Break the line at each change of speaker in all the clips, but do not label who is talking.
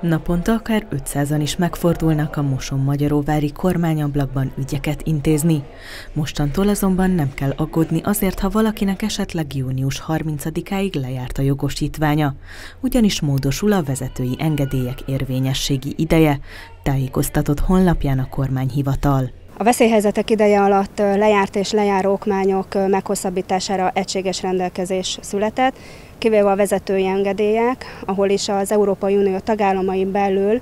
Naponta akár 500-an is megfordulnak a Moson-Magyaróvári kormányablakban ügyeket intézni. Mostantól azonban nem kell aggódni azért, ha valakinek esetleg június 30-áig lejárt a jogosítványa, ugyanis módosul a vezetői engedélyek érvényességi ideje, tájékoztatott honlapján a kormányhivatal.
A veszélyhelyzetek ideje alatt lejárt és lejáró okmányok meghosszabbítására egységes rendelkezés született, kivéve a vezetői engedélyek, ahol is az Európai Unió tagállamai belül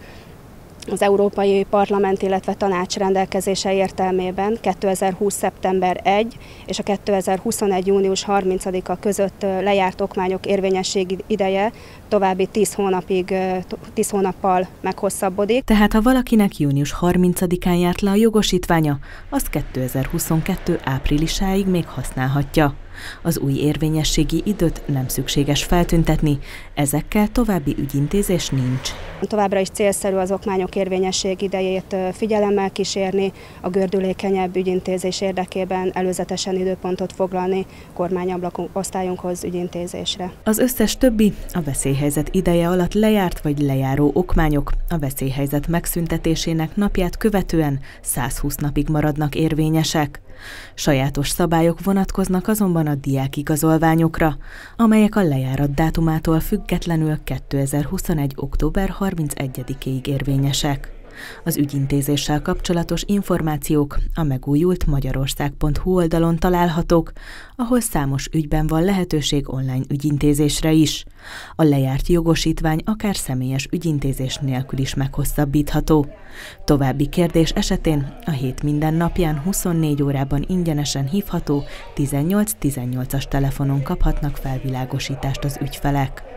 az Európai Parlament, illetve Tanács rendelkezése értelmében 2020. szeptember 1 és a 2021. június 30-a között lejárt okmányok érvényességi ideje további 10 hónapig, 10 hónappal meghosszabbodik.
Tehát ha valakinek június 30-án járt le a jogosítványa, azt 2022. áprilisáig még használhatja. Az új érvényességi időt nem szükséges feltüntetni, ezekkel további ügyintézés nincs.
Továbbra is célszerű az okmányok érvényesség idejét figyelemmel kísérni, a gördülékenyebb ügyintézés érdekében előzetesen időpontot foglalni kormányablakunk osztályunkhoz ügyintézésre.
Az összes többi a veszélyhelyzet ideje alatt lejárt vagy lejáró okmányok a veszélyhelyzet megszüntetésének napját követően 120 napig maradnak érvényesek. Sajátos szabályok vonatkoznak azonban a diákigazolványokra, amelyek a lejárat dátumától függetlenül 2021. október 31-ig érvényesek. Az ügyintézéssel kapcsolatos információk a megújult magyarország.hu oldalon találhatók, ahol számos ügyben van lehetőség online ügyintézésre is. A lejárt jogosítvány akár személyes ügyintézés nélkül is meghosszabbítható. További kérdés esetén a hét minden napján 24 órában ingyenesen hívható 18-18-as telefonon kaphatnak felvilágosítást az ügyfelek.